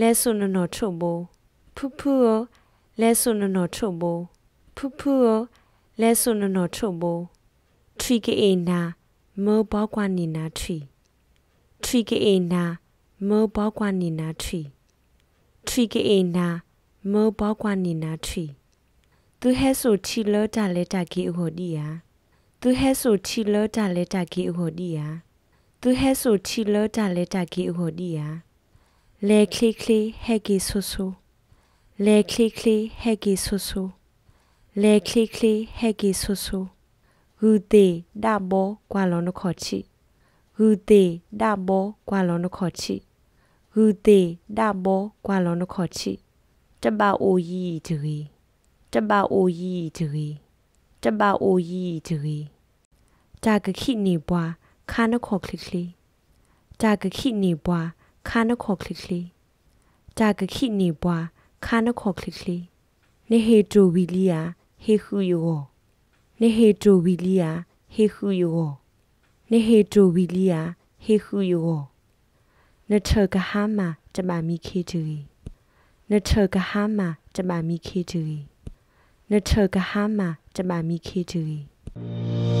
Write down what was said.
လဲဆုနနောထုံဘဖူဖူယောလဲဆုနနောထုံဘဖူဖူယောလဲဆုနနောထုံဘထရီကေနာမောဘောကွာနီနာထရီထရီကေနာမောဘောကွာနီနာထရီထရီကေနာမောဘောကွာနီနာထရီသူဟဲဆိုချီလောတာလက်တာကေဟိုဒီယာသူဟဲဆိုချီလောတာလက်တာကေဟိုဒီယာသူဟဲဆိုချီလောတာလက်တာကေဟိုဒီယာ လေခလီခလီဟဲကေဆူဆူလေခလီခလီဟဲကေဆူဆူလေခလီခလီဟဲကေဆူဆူဟူတေဒဘောကွာလောနခေါ်ချီဟူတေဒဘောကွာလောနခေါ်ချီဟူတေဒဘောကွာလောနခေါ်ချီတပအိုယီတူရီတပအိုယီတူရီတပအိုယီတူရီတာကခိနေဘွာခါနခေါ်ခလီခလီတာကခိနေဘွာ ခါနခေါ်ခလီခလီတာကခိနေဘွာခါနခေါ်ခလီခလီနေဟေတိုဝီလီယာဟေခူယောနေဟေတိုဝီလီယာဟေခူယောနေဟေတိုဝီလီယာဟေခူယောနထကဟာမတမမီခေတူနထကဟာမတမမီခေတူနထကဟာမတမမီခေတူ